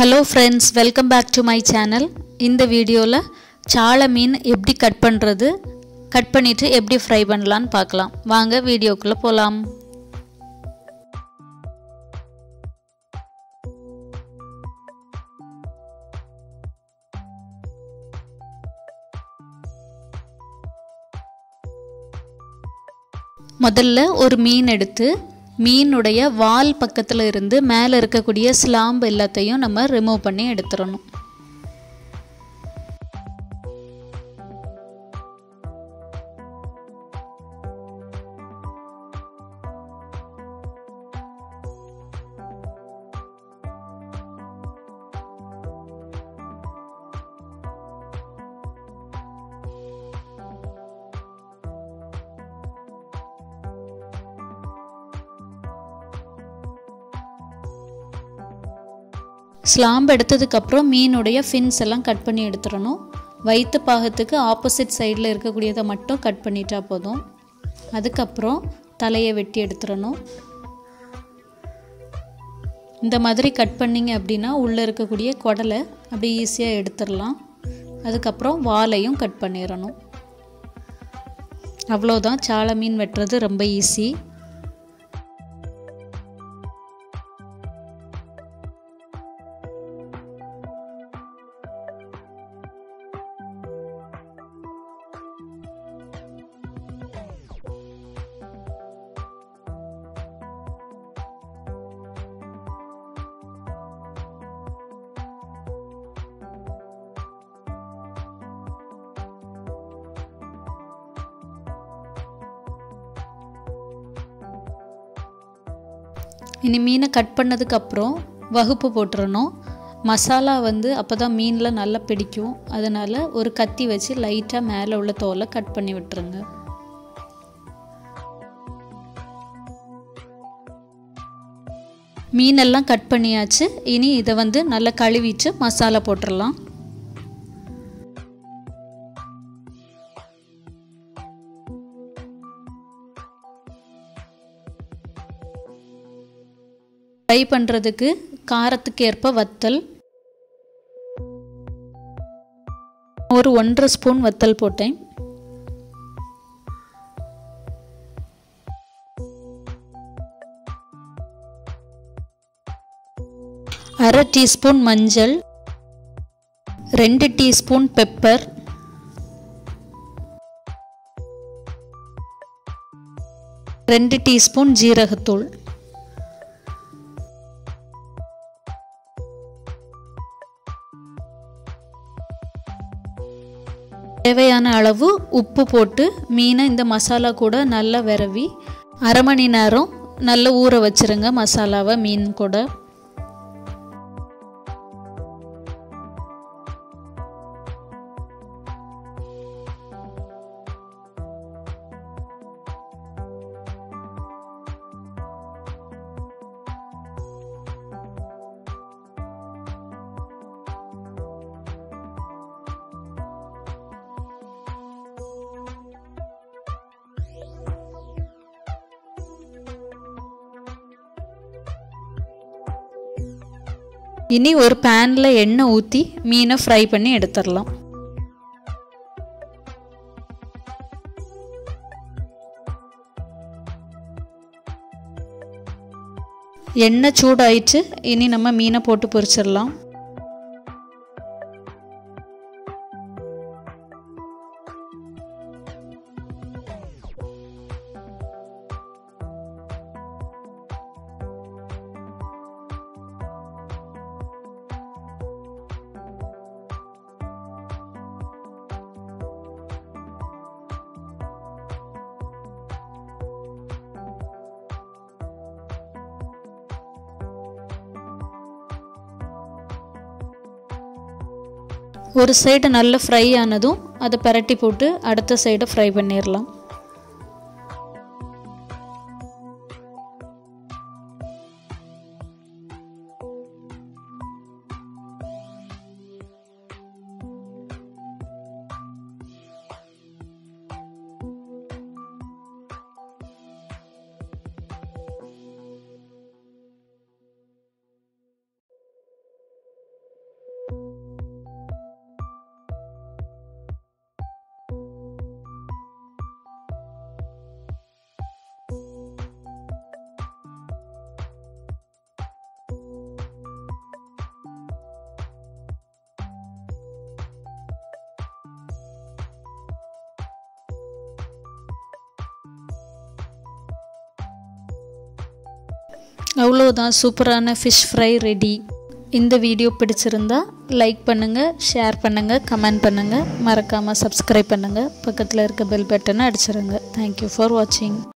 Hello friends welcome back to my channel இந்த வீடியோவில் சாலை மீன் எப்படி கட் பண்ணுறது கட் பண்ணிவிட்டு எப்படி ஃப்ரை பண்ணலான்னு பார்க்கலாம். வாங்க வீடியோக்குள்ளே போகலாம் முதல்ல ஒரு மீன் எடுத்து மீனுடைய வால் பக்கத்தில் இருந்து மேலே இருக்கக்கூடிய ஸ்லாம்பு எல்லாத்தையும் நம்ம ரிமூவ் பண்ணி எடுத்துடணும் ஸ்லாம்பு எடுத்ததுக்கப்புறம் மீனுடைய ஃபின்ஸ் எல்லாம் கட் பண்ணி எடுத்துடணும். வயிற்று பாகத்துக்கு ஆப்போசிட் சைடில் இருக்கக்கூடியதை மட்டும் கட் பண்ணிட்டா போதும். அதுக்கப்புறம் தலையை வெட்டி எடுத்துடணும். இந்த மாதிரி கட் பண்ணிங்க அப்படின்னா உள்ளே இருக்கக்கூடிய குடலை அப்படி ஈஸியாக எடுத்துடலாம். அதுக்கப்புறம் வாலையும் கட் பண்ணிடணும். அவ்வளோதான் சாலை மீன் வெட்டுறது ரொம்ப ஈஸி இனி மீனை கட் பண்ணதுக்கப்புறம் வகுப்பு போட்டுறணும். மசாலா வந்து அப்போ தான் மீனில் நல்லா பிடிக்கும். அதனால் ஒரு கத்தி வச்சு லைட்டாக மேலே உள்ள தோலை கட் பண்ணி விட்டுருங்க. மீனெல்லாம் கட் பண்ணியாச்சு. இனி இதை வந்து நல்லா கழுவிட்டு மசாலா போட்டுடலாம் ஃப்ரை பண்ணுறதுக்கு காரத்துக்கு ஏற்ப வத்தல். ஒரு ஒன்றரை ஸ்பூன் வத்தல் போட்டேன். அரை டீஸ்பூன் மஞ்சள். ரெண்டு டீஸ்பூன் பெப்பர் ரெண்டு டீஸ்பூன் ஜீரகத்தூள். தேவையான அளவு உப்பு போட்டு மீனை இந்த மசாலா கூட நல்லா விரவி அரை மணி நேரம் நல்லா ஊற வச்சுருங்க மசாலாவை மீன் கூட. இனி ஒரு பேனில் எண்ணெய் ஊற்றி மீனை ஃப்ரை பண்ணி எடுத்துடலாம். எண்ணெய் சூடாயிடுச்சு இனி நம்ம மீனை போட்டு பொரிச்சிடலாம். ஒரு சைடு நல்லா ஃப்ரை ஆனதும் அதை பரட்டி போட்டு அடுத்த சைடை ஃப்ரை பண்ணிடலாம் அவ்வளோதான் சூப்பரான ஃபிஷ் ஃப்ரை ரெடி இந்த வீடியோ பிடிச்சிருந்தா லைக் பண்ணுங்கள் ஷேர் பண்ணுங்கள் கமெண்ட் பண்ணுங்கள் மறக்காமல் சப்ஸ்கிரைப் பண்ணுங்கள் பக்கத்தில் இருக்க பெல் பட்டனை அடிச்சிருங்க. தேங்க்யூ ஃபார் வாட்சிங்